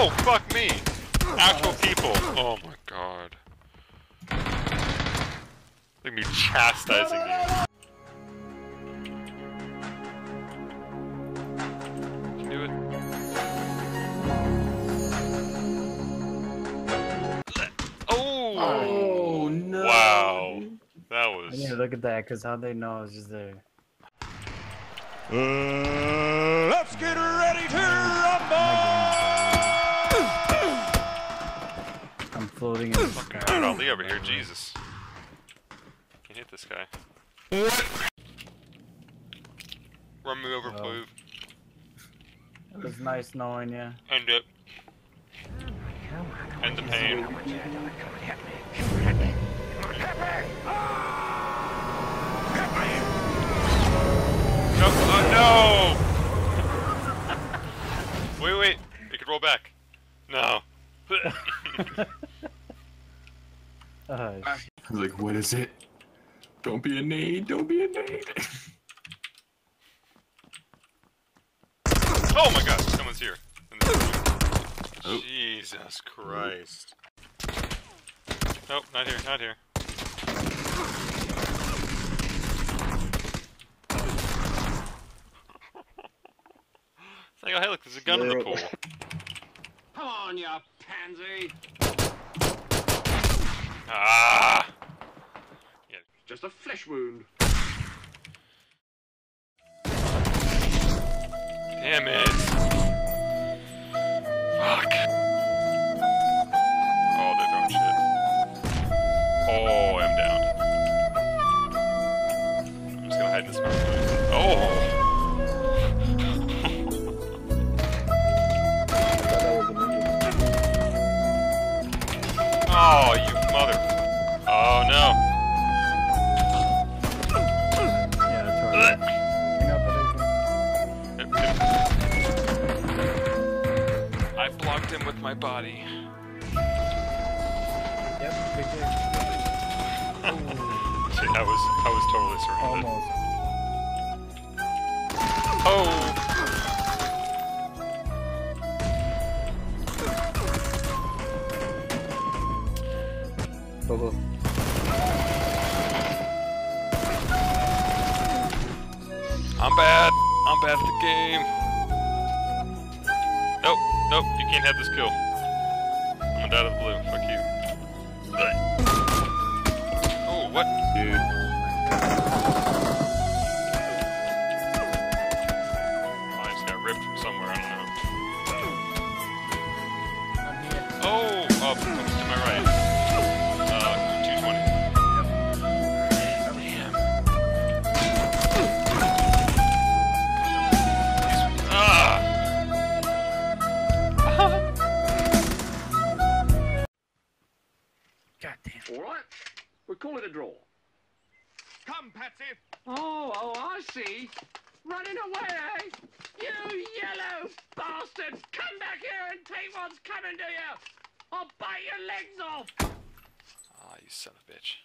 Oh, fuck me! Actual people! Oh my god. Look at me chastising you. Can you do it? Oh! Oh no! Wow. That was. need look at that because how they know I was just there. Uh, floating in the Fucking sky. Muhammad Ali over here, Jesus. Can hit this guy. What? Run me over, Oh. please. It was nice knowing you. End it. End the pain. No, uh, no! wait, wait. It could roll back. No. Uh, I was like, what is it? Don't be a nade, don't be a nade. oh my god, someone's here. In this room. Oh. Jesus Christ. Nope, not here, not here. It's like, oh hey, look, there's a gun in the pool. Come on, you pansy! Ah! Just a flesh wound. Damn it! Fuck! Oh, they're throwing shit. Oh, I'm down. I'm just gonna hide in this mountain. Oh! oh, buddy. I him with my body. Yep, big dick. Shit, I was I was totally surrounded. Almost. Oh! Go, go. I'm bad. I'm bad at the game. Nope, you can't have this kill. I'm gonna die to the blue. Fuck you. Oh, what? Dude. Oh, I just got ripped from somewhere. I don't know. Oh, up Goddamn. All right, we call it a draw. Come, Patsy! Oh, oh, I see. Running away, eh? You yellow bastard! Come back here and take what's coming to you! I'll bite your legs off! Ah, you son of a bitch.